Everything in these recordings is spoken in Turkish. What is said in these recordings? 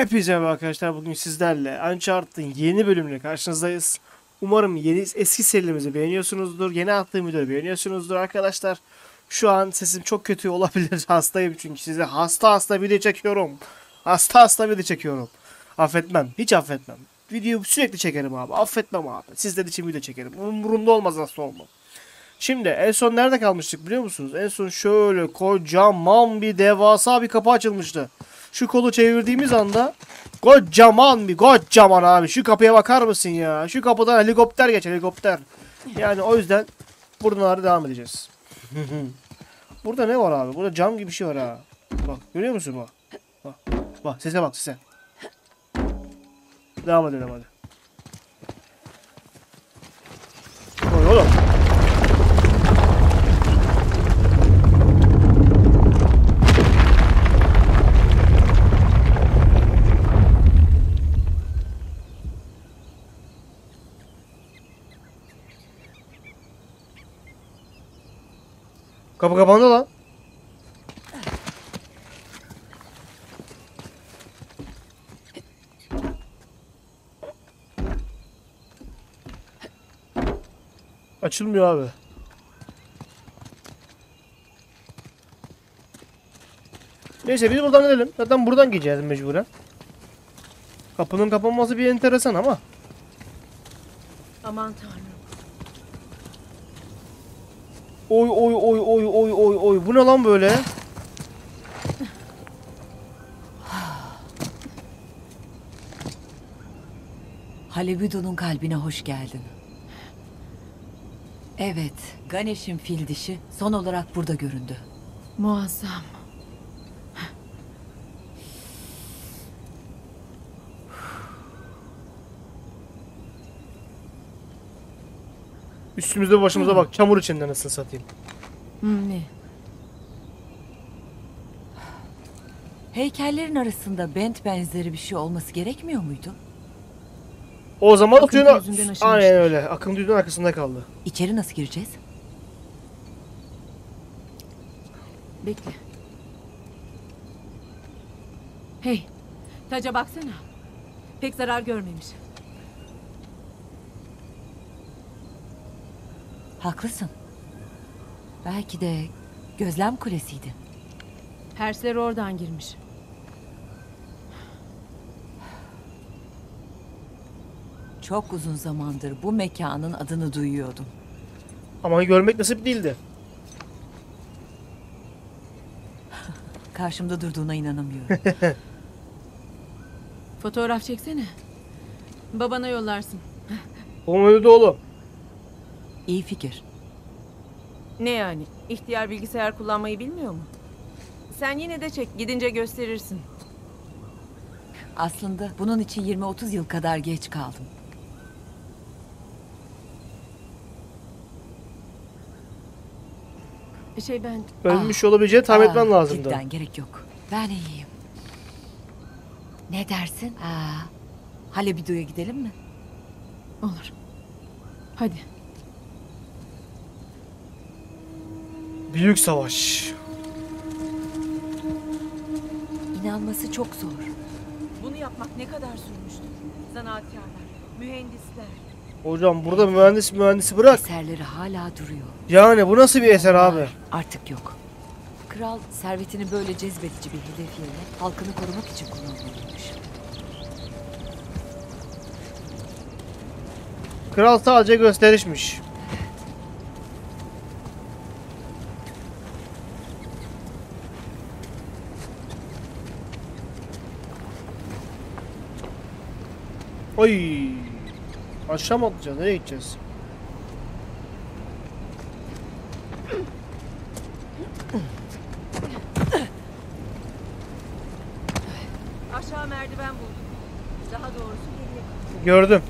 Hepinize merhaba arkadaşlar. Bugün sizlerle Uncharted'ın yeni bölümüyle karşınızdayız. Umarım yeni eski serilerimizi beğeniyorsunuzdur. Yeni attığım videoyu beğeniyorsunuzdur arkadaşlar. Şu an sesim çok kötü olabilir. Hastayım çünkü size hasta hasta video çekiyorum. Hasta hasta video çekiyorum. Affetmem. Hiç affetmem. Videoyu sürekli çekerim abi. Affetmem abi. Sizler için video çekerim. Umurumda olmaz hasta olmam. Şimdi en son nerede kalmıştık biliyor musunuz? En son şöyle kocaman bir devasa bir kapı açılmıştı. Şu kolu çevirdiğimiz anda kocaman bir kocaman abi. Şu kapıya bakar mısın ya? Şu kapıdan helikopter geçer helikopter. Yani o yüzden buradan devam edeceğiz. Burada ne var abi? Burada cam gibi bir şey var ha. Bak görüyor musun bak? Bak, bak sese bak sese. Devam edelim hadi. Oy oğlum. Kapı kapandı lan. Açılmıyor abi. Neyse biz buradan gidelim. Zaten buradan gideceğiz mecburen. Kapının kapanması bir enteresan ama. Aman tanrım. Oy oy oy oy oy oy oy. Bu ne lan böyle? Halebido'nun kalbine hoş geldin. Evet, Ganesh'in fil dişi son olarak burada göründü. Muazzam. Üstümüzde başımıza bak. Çamur içinde nasıl satayım. Ne? Heykellerin arasında bent benzeri bir şey olması gerekmiyor muydu? O zaman Akıntı suyun... yüzünden. Aynen öyle. Akıntı yüzünden arkasında kaldı. İçeri nasıl gireceğiz? Bekle. Hey, taca baksana. Pek zarar görmemiş. Haklısın. Belki de gözlem kulesiydi. Hersler oradan girmiş. Çok uzun zamandır bu mekanın adını duyuyordum. Ama görmek nasip değildi. Karşımda durduğuna inanamıyorum. Fotoğraf çeksene. Babana yollarsın. Olmadı da oğlum. İyi fikir. Ne yani? İhtiyar bilgisayar kullanmayı bilmiyor mu? Sen yine de çek, gidince gösterirsin. Aslında bunun için 20-30 yıl kadar geç kaldım. Şey ben... Ölmüş olabileceğini tahmin etmen lazımdı. Cidden gerek yok. Ben iyiyim. Ne dersin? Aa, Halebido'ya gidelim mi? Olur. Hadi. Büyük savaş. İnanması çok zor. Bunu yapmak ne kadar sürmüştür? Zanaatkarlar, mühendisler. Hocam burada mühendis mühendisi bırak. Eserleri hala duruyor. Yani bu nasıl bir eser abi? Artık yok. Kral servetini böyle cezbedici bir hedef yerine halkını korumak için kullanmalıymış. Kral sadece gösterişmiş. Oy. Aşağı mı atlayacağız? Nereye gideceğiz? Aşağı merdiven buldum. Daha doğrusu geriye. Gördüm.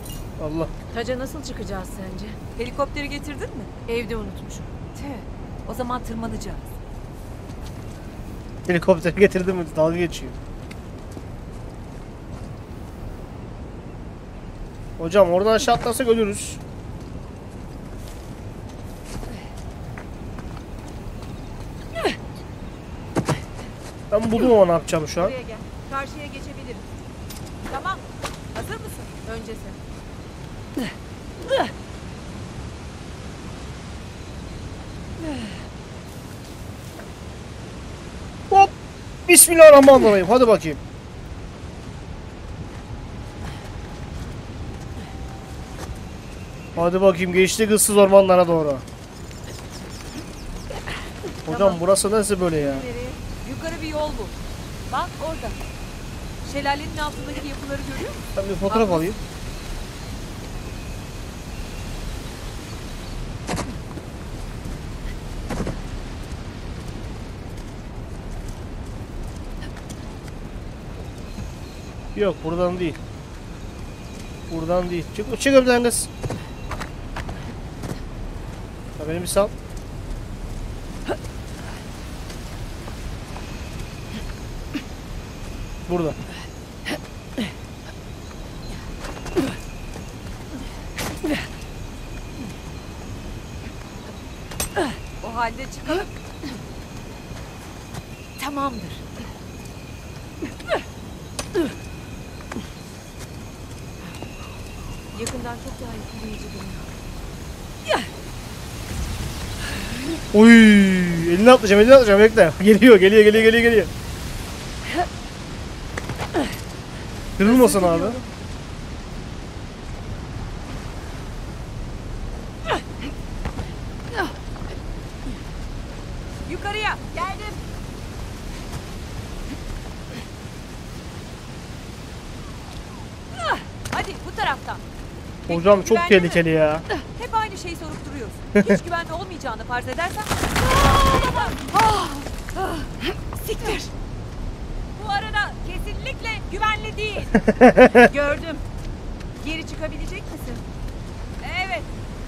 Allah. Taca nasıl çıkacağız sence? Helikopteri getirdin mi? Evde unutmuşum. Tüh. O zaman tırmanacağız. Helikopter getirdim mi? Dalga geçiyor. Hocam oradan aşağı atlarsak ölürüz. Ben buldum ama ne yapacağım şu an. Karşıya geçebiliriz. Tamam. Hazır mısın? Önce sen. Hop. Bismillahirrahmanirrahim. Hadi bakayım. Hadi bakayım geçtik ıssız ormanlara doğru. Hocam burası nasıl böyle ya? Nereye? Yukarı bir yol bu. Bak orada. Şelalenin altındaki yapıları görüyor musun? Ben bir fotoğraf alayım. Yok buradan değil. Buradan değil. Çık, çık öbürden kız. Beni bir sal. Burada. O halde çıkalım. Tamamdır. Yakından çok daha etkileyici görünüyor. Oy, elini atlayacağım. Bekle. Geliyor, geliyor, geliyor, geliyor, geliyor. Kırılmasın abi. Yukarıya. Geldim. Hadi bu taraftan. Hocam çok tehlikeli ya. Hep aynı şeyi sorup duruyorsun. Hiç güvenli olmayacağını farz edersen... Ah! Ah! Siktir. Bu arada kesinlikle güvenli değil. Gördüm. Geri çıkabilecek misin? Evet.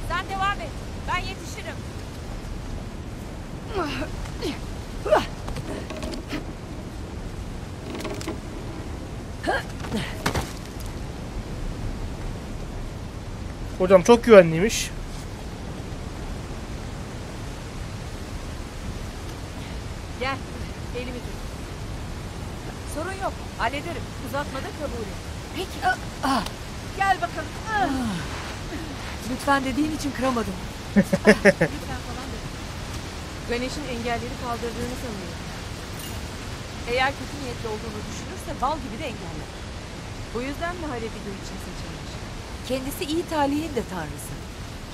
Sen devam et. Ben yetişirim. Hocam çok güvenliymiş. Gel. Elimi tut. Sorun yok. Hallederim. Uzatma da kabul et. Peki. Ah, Gel bakalım. Lütfen dediğin için kıramadım. Lütfen falan da. Ganesh'in engelleri kaldırdığını sanıyorum. Eğer kötü niyetli olduğunu düşünürse bal gibi de engeller. Bu yüzden mi Halebidu için seçilmiş? Kendisi iyi talihin de tanrısı.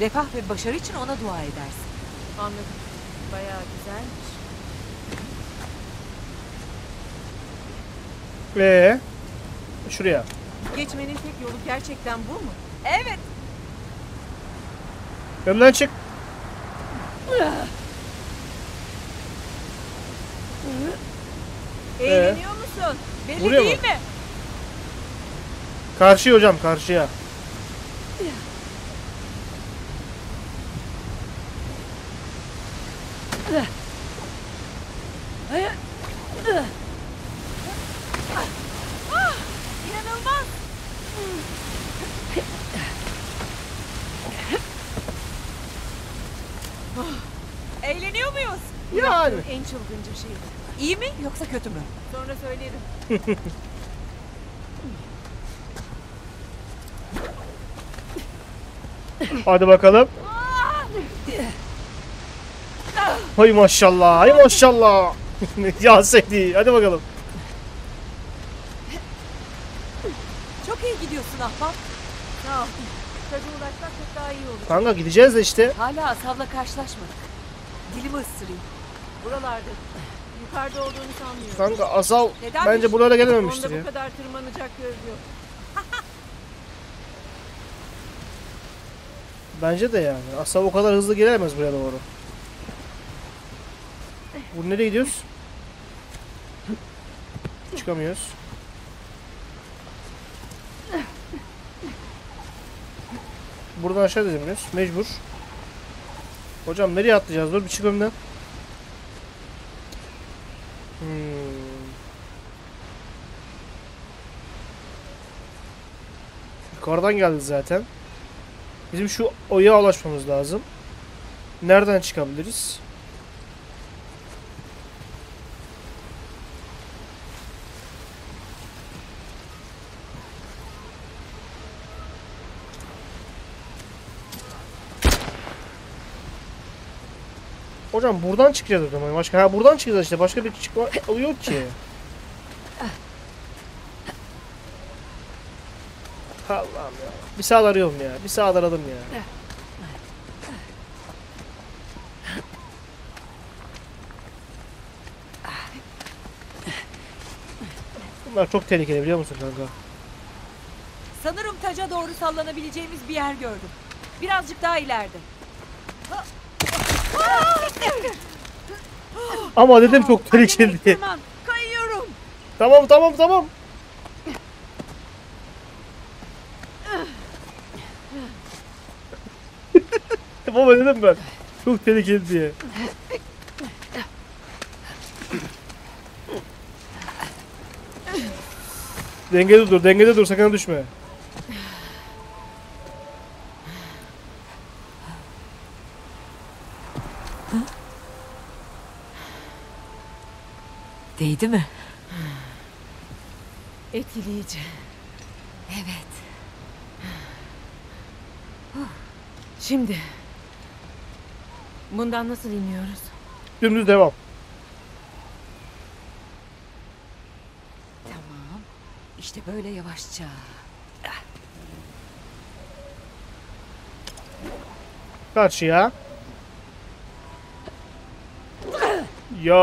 Refah ve başarı için ona dua edersin. Anladım. Bayağı güzelmiş. Ee, şuraya. Geçmenin tek yolu gerçekten bu mu? Evet. Önden çık. Eğleniyor musun? Belli Buraya değil mı? mi? Karşıya hocam, karşıya. İnanılmaz. Eğleniyor muyuz? Yani. En çılgınca şey. İyi mi yoksa kötü mü? Sonra söylerim. Hadi bakalım. Hay maşallah, hay maşallah. ya Seydi, hadi bakalım. Çok iyi gidiyorsun ahbap. Sağ ol. Taca ulaşmak çok daha iyi olur. Kanka gideceğiz de işte. Hala asabla karşılaşmadık. Dilimi ısırayım. Buralarda. Yukarıda olduğunu sanmıyorum. Kanka Asal Nedenmiş? bence buralara gelememiştir Onda ya. bu kadar tırmanacak göz yok. Bence de yani. Asal o kadar hızlı gelemez buraya doğru. Bu nereye gidiyoruz? Çıkamıyoruz. Buradan aşağı dönüyoruz. Mecbur. Hocam nereye atlayacağız? Dur bir çık önümden. Hmm. Yukarıdan geldik zaten. Bizim şu oya ulaşmamız lazım. Nereden çıkabiliriz? Hocam buradan çıkacağız o zaman. Başka ha buradan çıkacağız işte. Başka bir çıkma yolu yok ki. Allah'ım ya. Bir saat arıyorum ya. Bir saat aradım ya. Bunlar çok tehlikeli biliyor musun kanka? Sanırım taca doğru sallanabileceğimiz bir yer gördüm. Birazcık daha ileride. Ama dedim çok tehlikeli diye. Kayıyorum. Tamam tamam tamam. Baba dedim ben. Çok tehlikeli diye. Dengede dur, dengede dur, sakın düşme. Değdi mi? Etkileyici. Evet. Şimdi. Bundan nasıl iniyoruz? Dümdüz devam. Tamam. İşte böyle yavaşça. Karşıya. Ya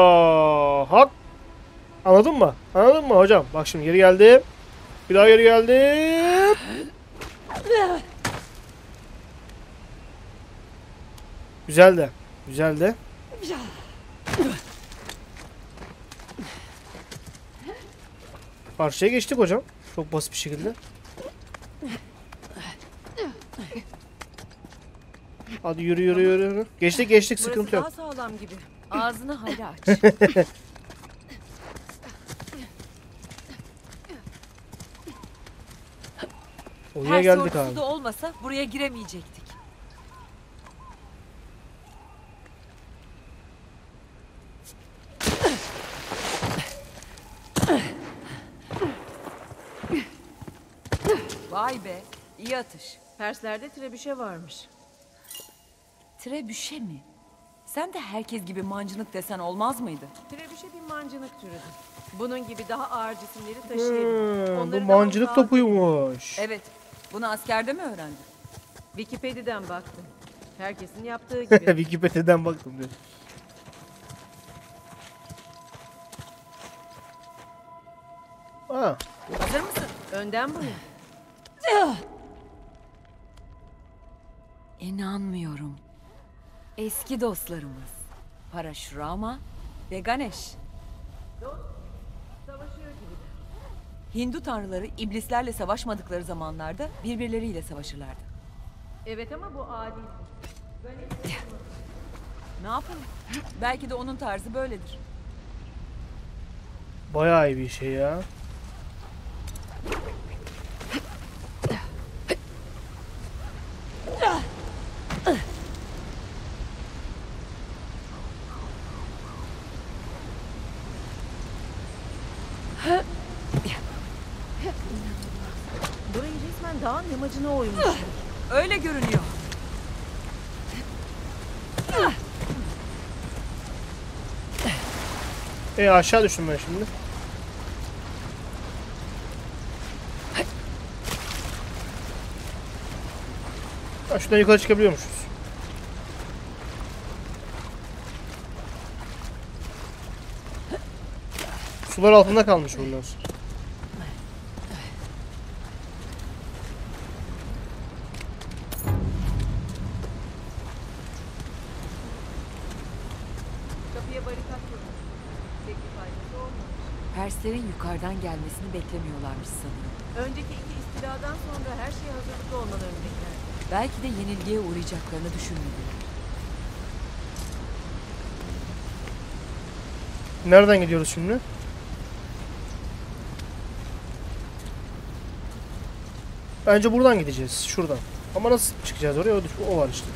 hak. Anladın mı? Anladın mı hocam? Bak şimdi geri geldim. Bir daha geri geldim. Güzel de. Güzel de. Karşıya geçtik hocam. Çok basit bir şekilde. Hadi yürü yürü yürü. yürü. Geçtik geçtik Burası sıkıntı daha yok. sağlam gibi. Ağzını hayli aç. Oraya Her geldik abi. suda olmasa buraya giremeyecektik. Vay be, iyi atış. Perslerde trebüşe varmış. Trebüşe mi? Sen de herkes gibi mancınık desen olmaz mıydı? Trebüşe bir mancınık türüdür. Bunun gibi daha ağır cisimleri taşıyabilir. Hmm, bu Onları daha mancınık uzağa- topuymuş. Evet, bunu askerde mi öğrendin? Wikipedia'dan baktım. Herkesin yaptığı gibi. Wikipedia'dan baktım diyor. Ha, Hazır mısın? Önden buyur. İnanmıyorum. Eski dostlarımız. Parashurama ve Ganesh. Savaşıyor gibi. Hindu tanrıları iblislerle savaşmadıkları zamanlarda birbirleriyle savaşırlardı. Evet ama bu adil. Ne yapalım? Belki de onun tarzı böyledir. bayağı iyi bir şey ya. Burayı resmen yamacına oymuş. Öyle görünüyor. E aşağı düştüm ben şimdi. Ha, şuradan yukarı çıkabiliyormuşuz. Sular altında kalmış bunlar. Perslerin yukarıdan gelmesini beklemiyorlarmış sanırım. Önceki iki istiladan sonra her şeye hazırlıklı olmalarını beklerdi. Belki de yenilgiye uğrayacaklarını düşünmediler. Nereden gidiyoruz şimdi? Bence buradan gideceğiz. Şuradan. Ama nasıl çıkacağız oraya? O, o var işte.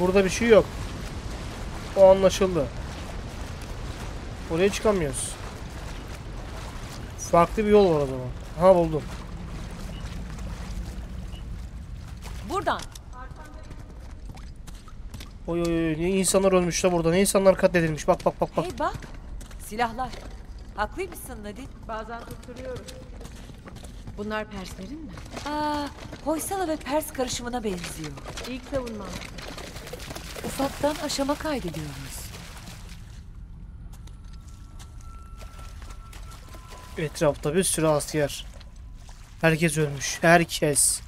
Burada bir şey yok. O anlaşıldı. Oraya çıkamıyoruz. Farklı bir yol var o zaman. Ha buldum. Buradan. Oy oy oy ne insanlar ölmüş de burada. Ne insanlar katledilmiş. Bak bak bak bak. Hey bak. Silahlar. Haklıymışsın Nadine. Bazen tutturuyorum. Bunlar Perslerin mi? Aa, Hoysala ve Pers karışımına benziyor. İlk savunma. Ufaktan aşama kaydediyoruz. Etrafta bir sürü asker. Herkes ölmüş. Herkes.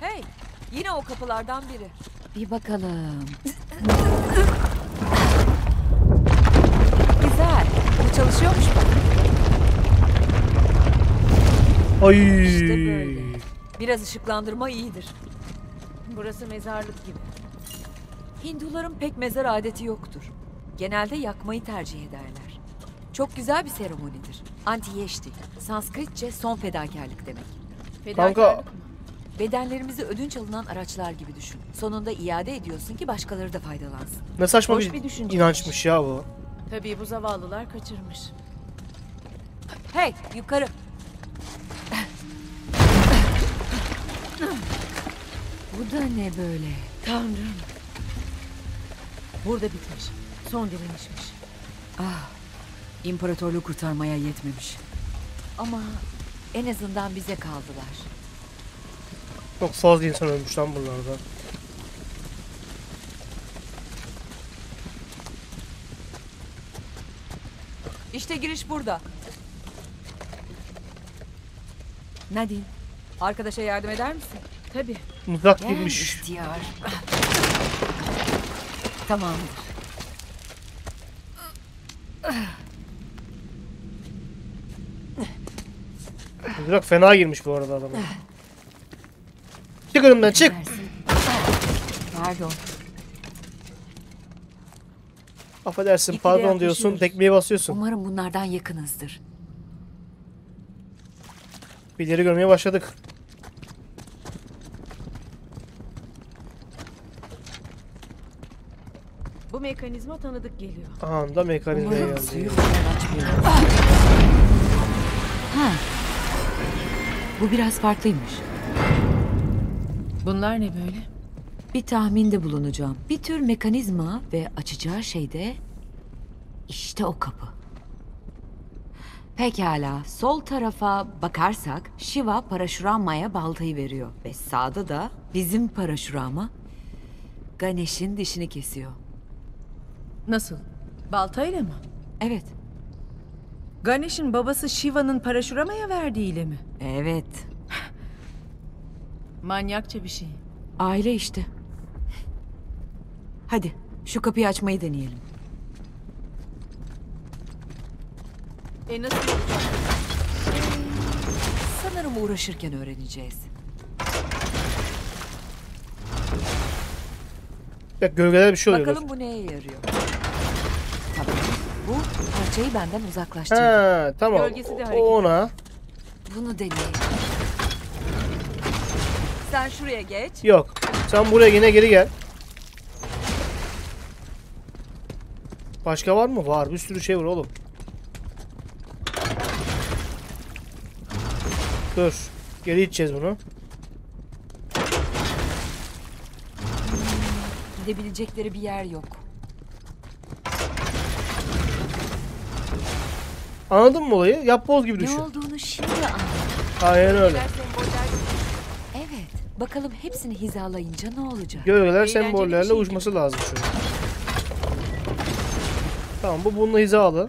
Hey, yine o kapılardan biri. Bir bakalım. Güzel. Bu çalışıyormuş bak. Ay. İşte böyle. Biraz ışıklandırma iyidir. Burası mezarlık gibi. Hinduların pek mezar adeti yoktur. Genelde yakmayı tercih ederler. Çok güzel bir seremonidir. Anti-yeşti. Sanskritçe son fedakarlık demek. Fedakarlık mı? Bedenlerimizi ödünç alınan araçlar gibi düşün. Sonunda iade ediyorsun ki başkaları da faydalansın. Ne saçma Hoş bir, bir düşünce. inançmış ya bu. Tabii bu zavallılar kaçırmış. Hey, yukarı. Bu da ne böyle? Tanrım. Burada bitmiş. Son direnişmiş. Ah, imparatorluğu kurtarmaya yetmemiş. Ama en azından bize kaldılar. Çok fazla insan ölmüş lan bunlarda. İşte giriş burada. Nadine, arkadaşa yardım eder misin? Tabii. Mızrak girmiş. Tamamdır. Mızrak fena girmiş bu arada adama. Çık önümden çık. Pardon. Affedersin Gitgide pardon diyorsun tekmeyi basıyorsun. Umarım bunlardan yakınızdır. Birileri görmeye başladık. Mekanizma tanıdık geliyor. Aha da mekanizmaya geldi. Ha. Bu biraz farklıymış. Bunlar ne böyle? Bir tahminde bulunacağım. Bir tür mekanizma ve açacağı şey de işte o kapı. Pekala, sol tarafa bakarsak Shiva Parashurama'ya baltayı veriyor ve sağda da bizim Parashurama Ganesh'in dişini kesiyor. Nasıl? Baltayla mı? Evet, Ganesh'in babası Shiva'nın Parashurama'ya verdiğiyle mi? evet. Manyakça bir şey. Aile işte. Hadi şu kapıyı açmayı deneyelim. E nasıl? Sanırım uğraşırken öğreneceğiz. Bak gölgeler bir şey oluyor. Bakalım bu neye yarıyor. Bu parçayı benden uzaklaştırdı. Ha tamam. Gölgesi de hareket o ona. Bunu deneyelim. Sen şuraya geç. Yok. Sen buraya yine geri gel. Başka var mı? Var. Bir sürü şey var oğlum. Dur. Geri iteceğiz bunu. Gidebilecekleri bir yer yok. Anladın mı olayı? Yapboz gibi Ne düşün. olduğunu şimdi anladım. Aynen öyle. Evet. Bakalım hepsini hizalayınca ne olacak? Gölgeler Eğlenceli bir sembollerle şey uyuşması lazım şu an. Tamam bu bununla hizalı.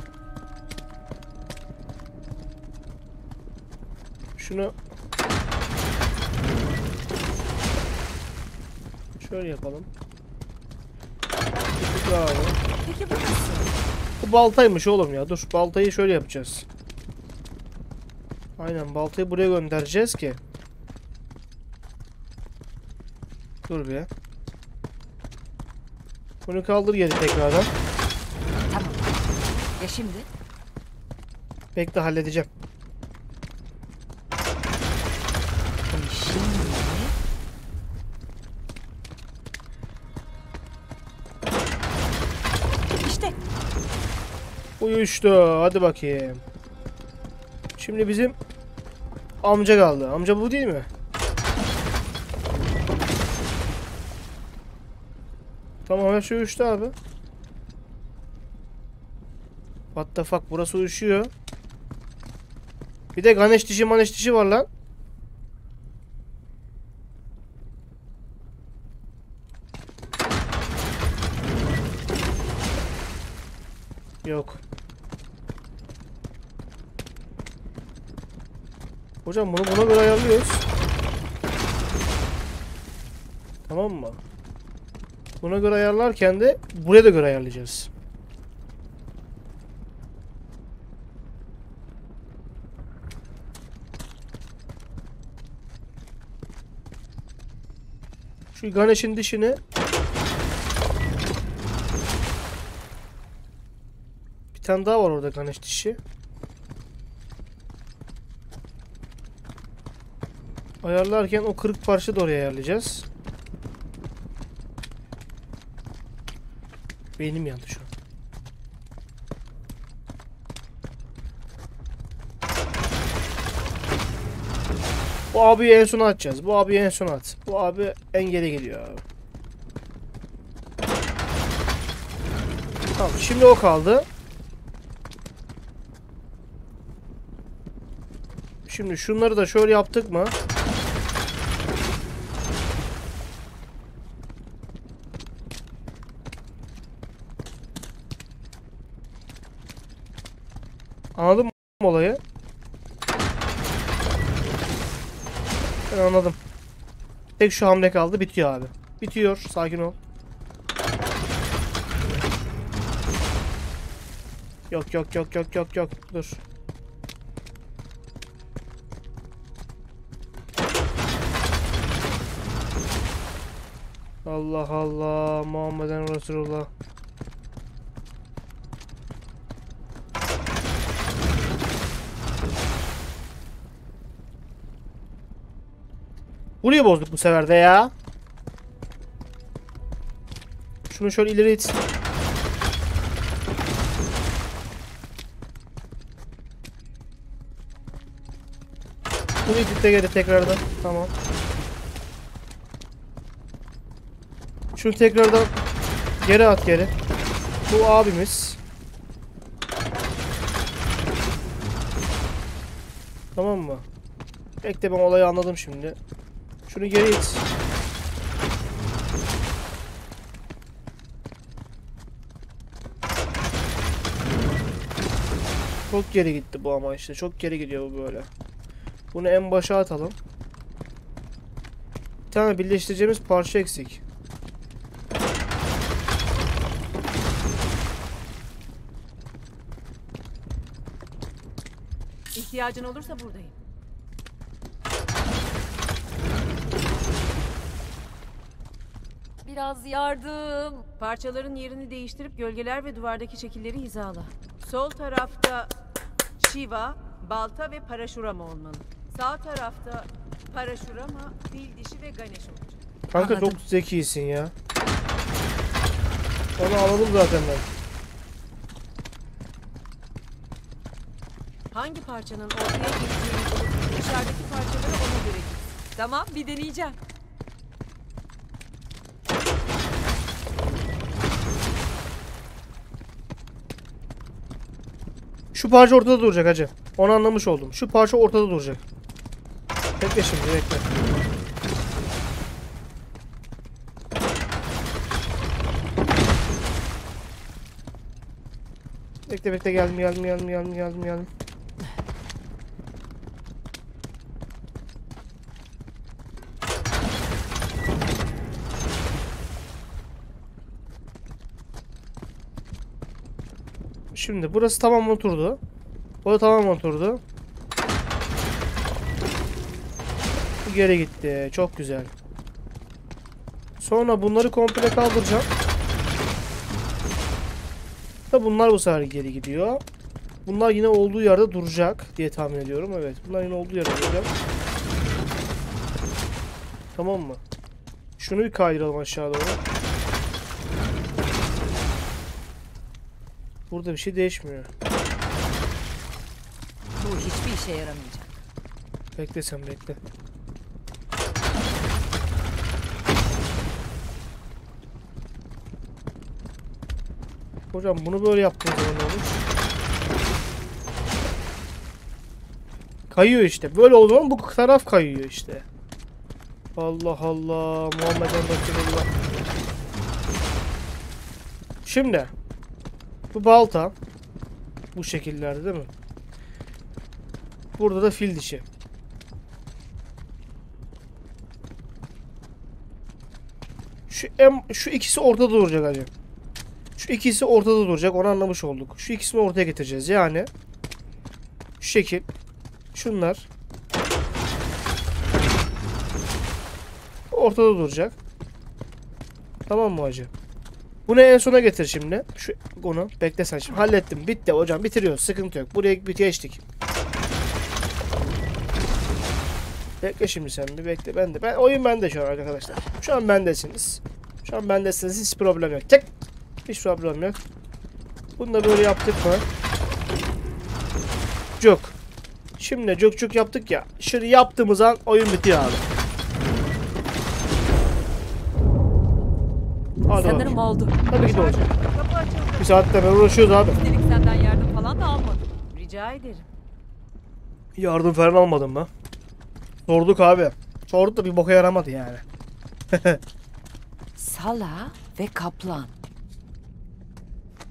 Şunu şöyle yapalım. Alalım. Peki bu nasıl? Bu baltaymış oğlum ya. Dur baltayı şöyle yapacağız. Aynen baltayı buraya göndereceğiz ki. Dur bir. Bunu kaldır geri tekrardan. Tamam. Ya şimdi? Bekle halledeceğim. Uyuştu. Hadi bakayım. Şimdi bizim amca kaldı. Amca bu değil mi? Tamam her şey uçtu abi. What the fuck burası uyuşuyor. Bir de Ganesh dişi maneş dişi var lan. Yok. Hocam bunu buna göre ayarlıyoruz. Tamam mı? Buna göre ayarlarken de buraya da göre ayarlayacağız. Şu Ganesh'in dişini Bir tane daha var orada Ganesh dişi. Ayarlarken o kırık parça da oraya ayarlayacağız. Beynim yandı şu an. Bu abiyi en sona atacağız. Bu abiyi en sona at. Bu abi en geri geliyor abi. Tamam şimdi o kaldı. Şimdi şunları da şöyle yaptık mı? Anladın mı olayı? Ben anladım. Tek şu hamle kaldı bitiyor abi. Bitiyor sakin ol. Yok yok yok yok yok yok dur. Allah Allah Muhammeden Resulullah. Burayı bozduk bu sefer de ya. Şunu şöyle ileri it. Bunu itip de geri tekrardan. Tamam. Şunu tekrardan geri at geri. Bu abimiz. Tamam mı? Bekle ben olayı anladım şimdi. Şunu geri it. Çok geri gitti bu ama işte. Çok geri gidiyor bu böyle. Bunu en başa atalım. Bir tane birleştireceğimiz parça eksik. İhtiyacın olursa buradayım. Biraz yardım. Parçaların yerini değiştirip gölgeler ve duvardaki şekilleri hizala. Sol tarafta Shiva, balta ve paraşurama olmalı. Sağ tarafta paraşurama, fil dişi ve Ganesh olacak. Kanka Anladım. çok zekisin ya. Onu anladım zaten ben. Hangi parçanın ortaya gittiğini bulup dışarıdaki parçaları ona göre git. Tamam bir deneyeceğim. Şu parça ortada duracak hacı. Onu anlamış oldum. Şu parça ortada duracak. Bekle şimdi bekle. Bekle bekle geldim geldim geldim geldim geldim geldim. Şimdi burası tamam oturdu. O da tamam oturdu. Geri gitti. Çok güzel. Sonra bunları komple kaldıracağım. Da bunlar bu sefer geri gidiyor. Bunlar yine olduğu yerde duracak diye tahmin ediyorum. Evet. Bunlar yine olduğu yerde duracak. Tamam mı? Şunu bir kaydıralım aşağı doğru. Burada bir şey değişmiyor. Bu hiçbir işe yaramayacak. Bekle sen bekle. Hocam bunu böyle yaptığın zaman olur? Kayıyor işte. Böyle olduğu zaman bu taraf kayıyor işte. Allah Allah. Muhammed Resulullah. Şimdi. Bu balta. Bu şekillerde değil mi? Burada da fil dişi. Şu em, şu ikisi ortada duracak hacı. Şu ikisi ortada duracak. Onu anlamış olduk. Şu ikisini ortaya getireceğiz. Yani şu şekil. Şunlar ortada duracak. Tamam mı hacı? Bunu en sona getir şimdi. Şu onu bekle sen şimdi. Hallettim. Bitti hocam. Bitiriyoruz. Sıkıntı yok. Buraya bir geçtik. Bekle şimdi sen bir bekle. Ben de. Ben, oyun bende şu an arkadaşlar. Şu an bendesiniz. Şu an bendesiniz. Hiç problem yok. Tek. Hiç problem yok. Bunu da böyle yaptık mı? Cuk. Şimdi cuk cuk yaptık ya. Şunu yaptığımız an oyun bitiyor abi. Hadi Sanırım bakayım. oldu. Tabii ki de olacak. Kapı açıldı. Bir saatten beri uğraşıyoruz abi. Üstelik senden yardım falan da almadım. Rica ederim. Yardım falan almadın mı? Sorduk abi. Sorduk da bir boka yaramadı yani. Sala ve kaplan.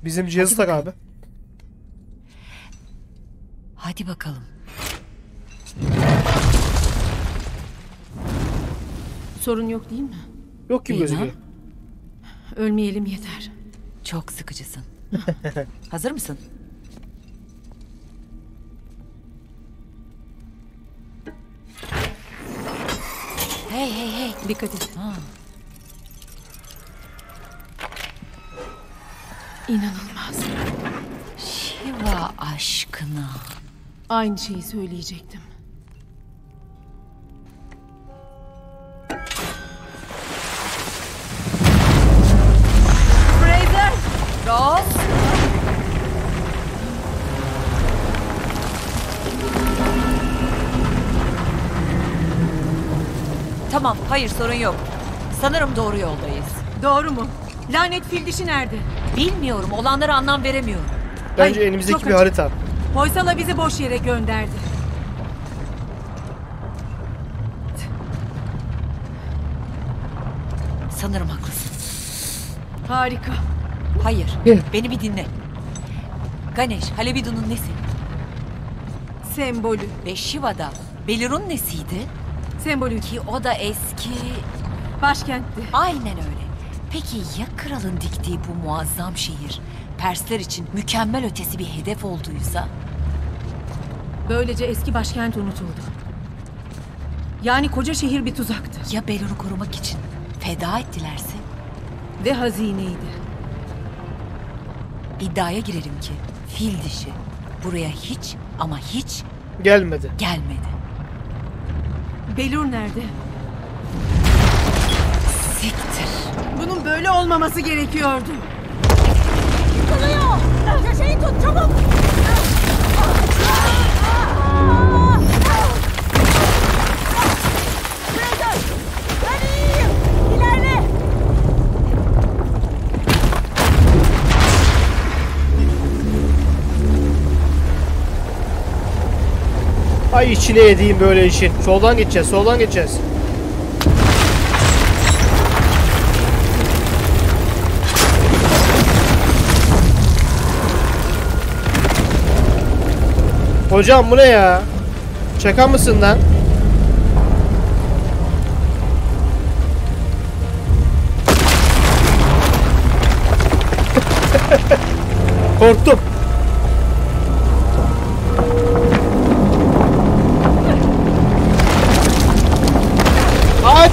Bizim cihazı tak abi. Hadi bakalım. Sorun yok değil mi? Yok gibi gözüküyor. Ölmeyelim yeter. Çok sıkıcısın. Hazır mısın? Hey hey hey. Dikkat et. Ha, İnanılmaz. Shiva aşkına. Aynı şeyi söyleyecektim. Tamam, hayır sorun yok. Sanırım doğru yoldayız. Doğru mu? Lanet fil dişi nerede? Bilmiyorum, olanlara anlam veremiyorum. Bence Ay, elimizdeki çok bir acı. harita. Hoysala bizi boş yere gönderdi. Sanırım haklısın. Harika. Hayır, Hı. beni bir dinle. Ganesh, Halebidu'nun nesi? Sembolü. Ve Shiva'da Belir'un nesiydi? Sembolü. Ki o da eski... Başkentti. Aynen öyle. Peki ya kralın diktiği bu muazzam şehir Persler için mükemmel ötesi bir hedef olduysa? Böylece eski başkent unutuldu. Yani koca şehir bir tuzaktı. Ya Belir'i korumak için feda ettilerse? Ve hazineydi. İddiaya girelim ki fil dişi buraya hiç ama hiç Gelmedi. gelmedi. Belur nerede? Siktir. Bunun böyle olmaması gerekiyordu. Ay içine yediğim böyle işin. Soldan geçeceğiz, soldan geçeceğiz. Hocam bu ne ya? Şaka mısın lan? Korktum.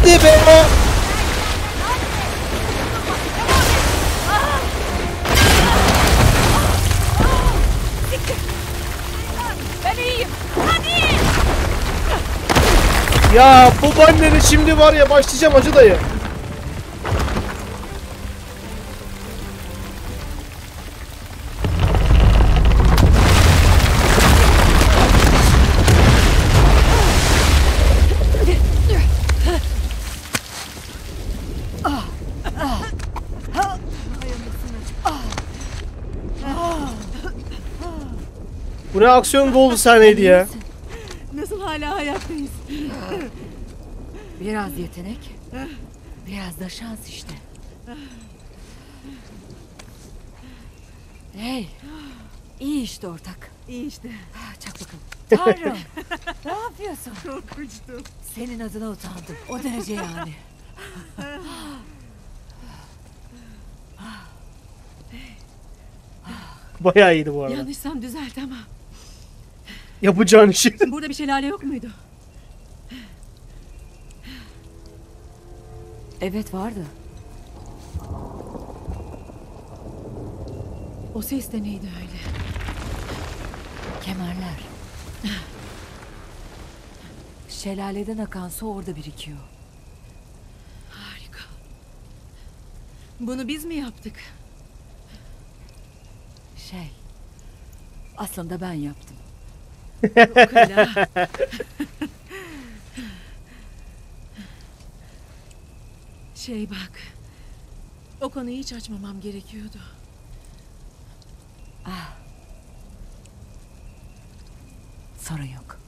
Hadi be! Ben iyiyim. Ya bu banneri şimdi var ya başlayacağım acı dayı. Ne aksiyon dolu sahneydi ya. Nasıl hala hayattayız? Biraz yetenek, biraz da şans işte. Hey, iyi işte ortak. İyi işte. Ah, Çak bakalım. Tanrım, ne yapıyorsun? Korkunçtu. Senin adına utandım. O derece yani. Bayağı iyiydi bu arada. Yanlışsam düzelt ama. Yapacağın işi. Burada bir şelale yok muydu? Evet vardı. O ses de neydi öyle? Kemerler. Şelaleden akan su orada birikiyor. Harika. Bunu biz mi yaptık? Şey, aslında ben yaptım. Ukala. şey bak. O konuyu hiç açmamam gerekiyordu. Sorun yok.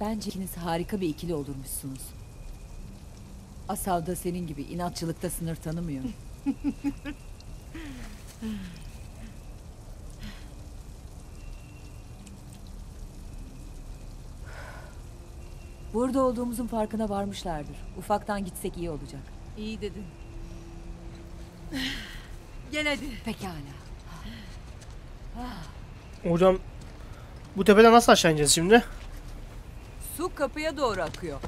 Bence ikiniz harika bir ikili olurmuşsunuz. Asav da senin gibi inatçılıkta sınır tanımıyor. Burada olduğumuzun farkına varmışlardır. Ufaktan gitsek iyi olacak. İyi dedin. Gel hadi. Pekala. Hocam bu tepeden nasıl aşağı ineceğiz şimdi? Su kapıya doğru akıyor.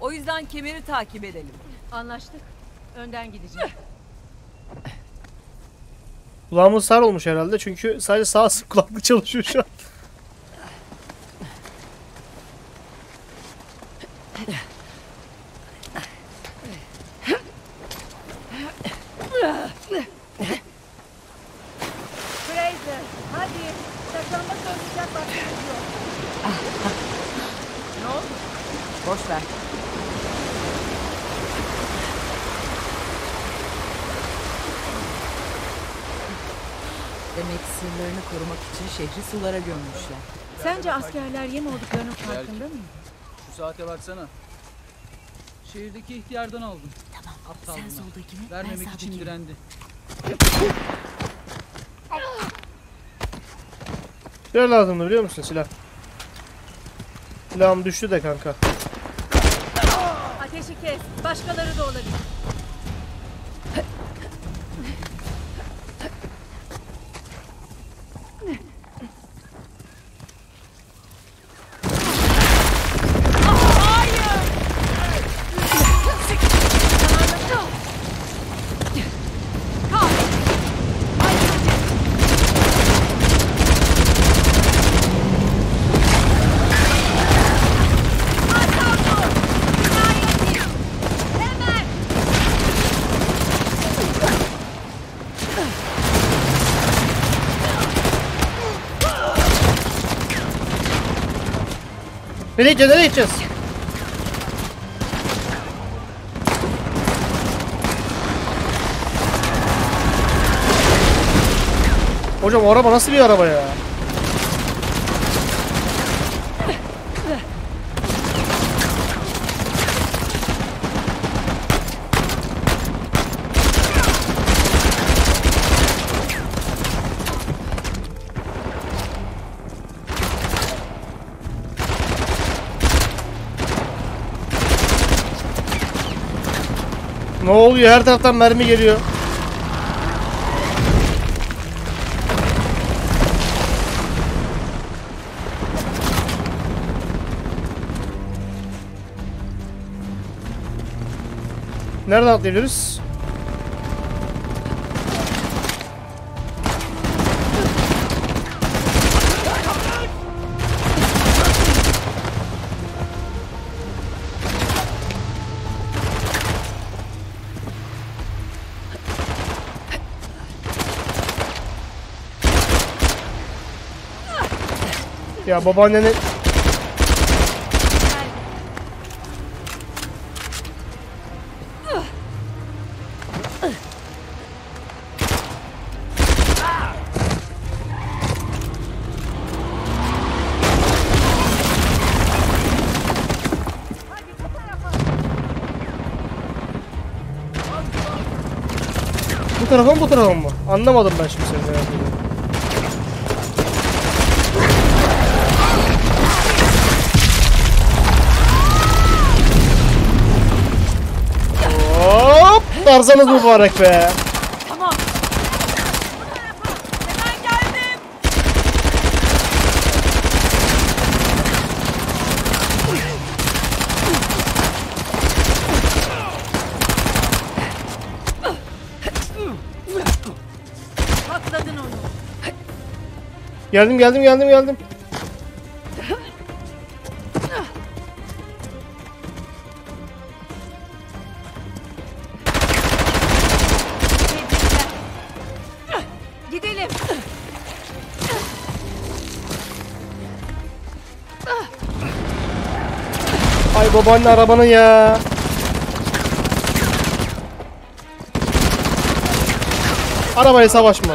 O yüzden kemeri takip edelim. Anlaştık. Önden gideceğim. Kulağımız sar olmuş herhalde çünkü sadece sağ kulaklık çalışıyor şu an. Fraser, hadi. Saklanma söyleyecek vaktimiz yok. ne oldu? Boş ver. Demek sırlarını korumak için sulara gömmüşler. Sence askerler yem olduklarının farkında mı? Şu saate baksana. Şehirdeki ihtiyardan aldım. Tamam. Aptal Sen soldakini, ben Vermemek için direndi. Silah lazımdı biliyor musun silah? Silahım düştü de kanka. Ateşi kes. Başkaları da olabilir. Nereye gideceğiz nereye gideceğiz? Hocam araba nasıl bir araba ya? Oluyor? Her taraftan mermi geliyor. Nereden atlayabiliriz? Ya babaannenin... Bu tarafa mı bu tarafa mı? Anlamadım ben şimdi senin ne yaptığını. Hop! Tarzanız mübarek be. Tamam. Hemen geldim. Patladın onu. Geldim geldim geldim geldim. Ay babaanne arabanın ya. Arabayla savaşma.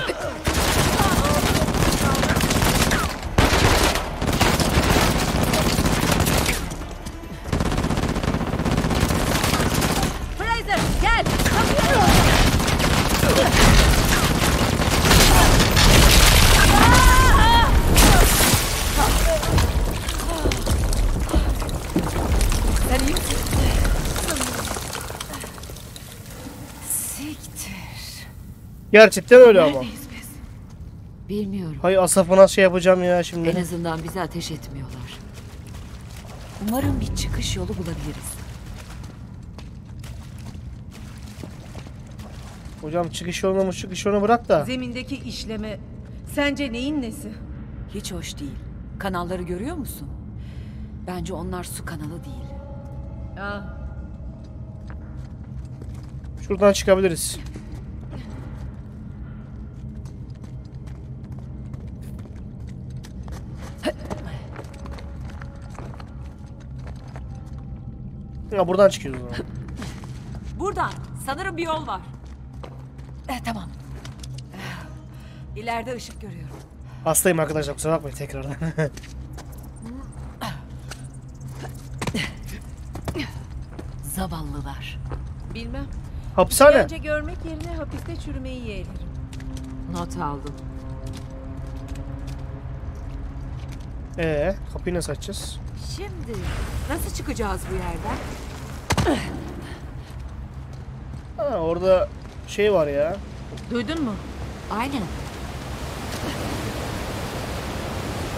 Gerçekten öyle ama. Neredeyiz biz? Bilmiyorum. Hay Asaf'a nasıl yapacağım ya En şimdi. azından bize ateş etmiyorlar. Umarım bir çıkış yolu bulabiliriz. Hocam çıkış yolunu çıkış yolunu bırak da. Zemindeki işleme sence neyin nesi? Hiç hoş değil. Kanalları görüyor musun? Bence onlar su kanalı değil. Aa, Şuradan çıkabiliriz. Ya buradan çıkıyoruz o zaman. Buradan. Sanırım bir yol var. Eh, tamam. İleride ışık görüyorum. Hastayım arkadaşlar kusura bakmayın tekrardan. Zavallılar. bilmem. Hapishane. Bence görmek yerine hapiste çürümeyi yeğlerim. Not aldım. Ee, kapıyı nasıl açacağız? Şimdi nasıl çıkacağız bu yerden? Ha, orada şey var ya. Duydun mu? Aynen.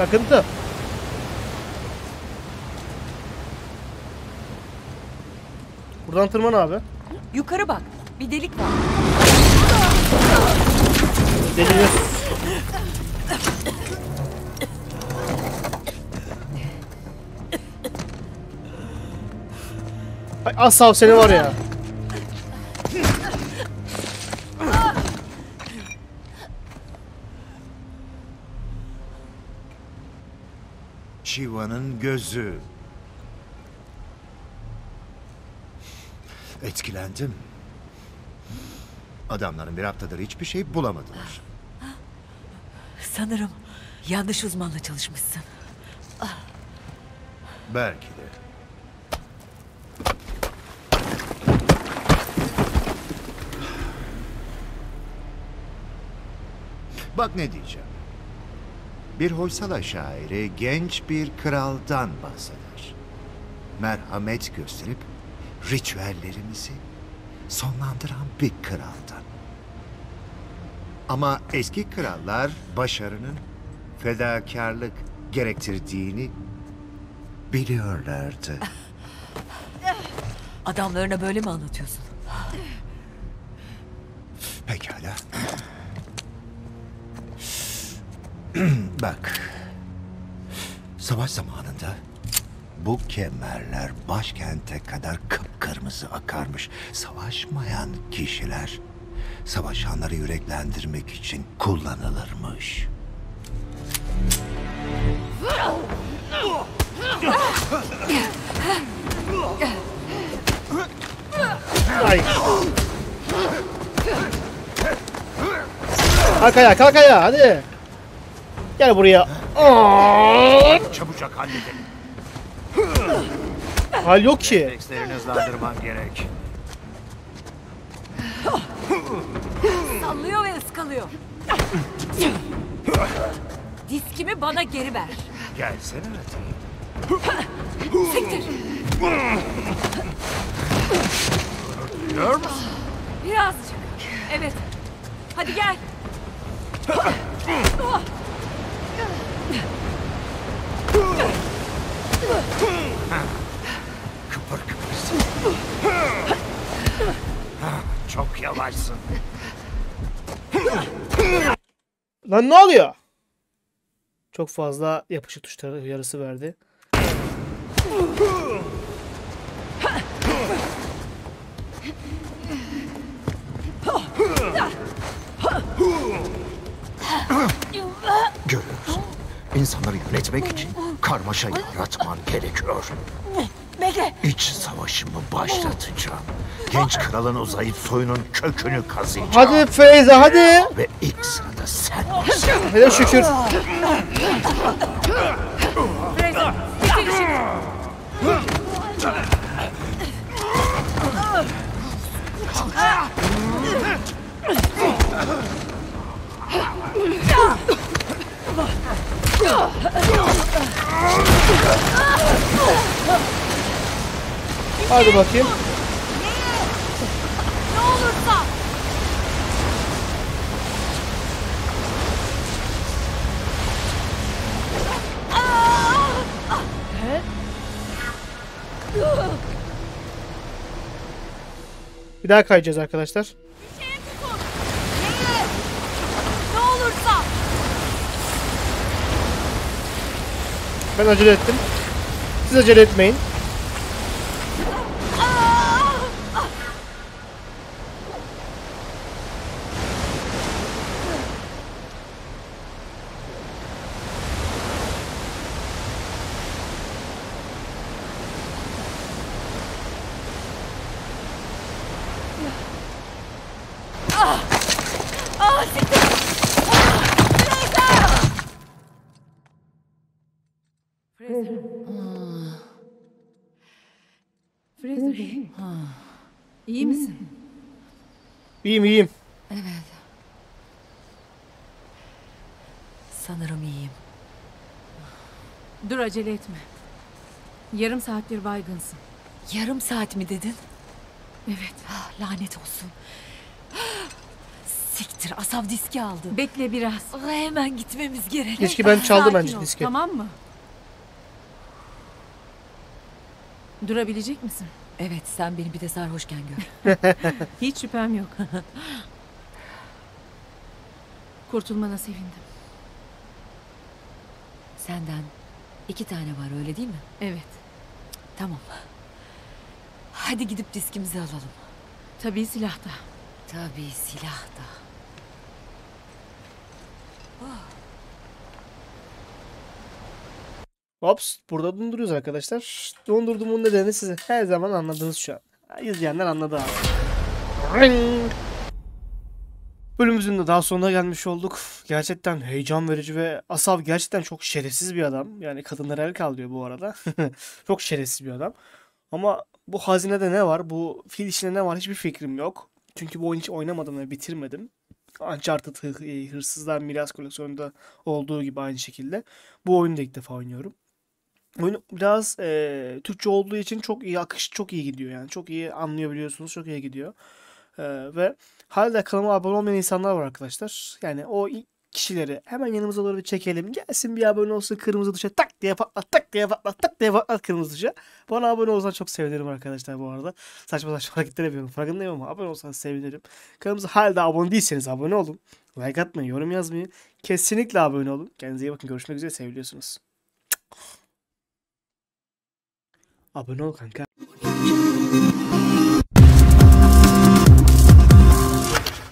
Akıntı. Buradan tırman abi. Yukarı bak. Bir delik var. Deliriyorsun. Ay Asaf seni var ya. Shiva'nın gözü. Etkilendim. Adamların bir haftadır hiçbir şey bulamadılar. Sanırım yanlış uzmanla çalışmışsın. Belki de. Bak ne diyeceğim. Bir Hoysala şairi genç bir kraldan bahseder. Merhamet gösterip ritüellerimizi sonlandıran bir kraldan. Ama eski krallar başarının fedakarlık gerektirdiğini biliyorlardı. Adamlarına böyle mi anlatıyorsun? Pekala. Bak. Savaş zamanında bu kemerler başkente kadar kıpkırmızı akarmış. Savaşmayan kişiler savaşanları yüreklendirmek için kullanılırmış. Ay. Kalk ayağa kalk ayağa hadi. Gel buraya. Aa, Çabucak halledelim. hal yok ki. Reflekslerini hızlandırman gerek. Sallıyor ve ıskalıyor. Diskimi bana geri ver. Gelsene Ati. Siktir. Biliyor musun? Birazcık. Evet. Hadi gel. Kıpır kıpırsın. Çok yavaşsın. Lan ne oluyor? Çok fazla yapışık tuşları uyarısı verdi. Görüyorsun. İnsanları yönetmek için karmaşa yaratman gerekiyor. Bekle. İç savaşımı başlatacağım. Genç kralın uzayıp soyunun kökünü kazıyacağım. Hadi Feyza hadi. Ve ilk sırada sen varsın. Hele şükür. Fraser, bitir işini. Hadi bakayım. Ne olursa. Bir daha kayacağız arkadaşlar. Şeye tutun. Neye? Ne olursa. Ben acele ettim. Siz acele etmeyin. Ah siktir. Fraser. Fraser. İyi misin? İyiyim iyiyim. Sanırım iyiyim. Dur acele etme. Yarım saattir baygınsın. Yarım saat mi dedin? Evet. Ah, lanet olsun. Siktir asav diski aldı. Bekle biraz. Ah, hemen gitmemiz gerek. Keşke ben çaldım Sakin bence ol, diski. Tamam mı? Durabilecek misin? Evet sen beni bir de sarhoşken gör. Hiç şüphem yok. Kurtulmana sevindim. Senden iki tane var öyle değil mi? Evet. Tamam. Hadi gidip diskimizi alalım. Tabii silahta. Tabii silah da. Hops burada donduruyoruz arkadaşlar. Dondurduğumun nedeni size her zaman anladınız şu an. İzleyenler anladı abi. Ring. Bölümümüzün de daha sonuna gelmiş olduk. Gerçekten heyecan verici ve Asav gerçekten çok şerefsiz bir adam. Yani kadınlara el kaldırıyor bu arada. çok şerefsiz bir adam. Ama bu hazinede ne var? Bu fil işinde ne var? Hiçbir fikrim yok. Çünkü bu oyunu hiç oynamadım ve bitirmedim. Uncharted hı- Hırsızlar Miras Koleksiyonu'nda olduğu gibi aynı şekilde. Bu oyunu da ilk defa oynuyorum. Oyun biraz eee, Türkçe olduğu için çok iyi akış çok iyi gidiyor yani. Çok iyi anlayabiliyorsunuz çok iyi gidiyor. Eee, ve hala kanalıma abone olmayan insanlar var arkadaşlar. Yani o kişileri hemen yanımıza doğru bir çekelim. Gelsin bir abone olsun kırmızı tuşa tak diye patlat tak diye patlat tak diye patlat kırmızı tuşa. Bana abone olsan çok sevinirim arkadaşlar bu arada. Saçma saçma hareketler yapıyorum farkındayım ama abone olsanız sevinirim. Kanalımıza hala abone değilseniz abone olun. Like atmayı yorum yazmayı kesinlikle abone olun. Kendinize iyi bakın görüşmek üzere seviliyorsunuz Abone ol kanka.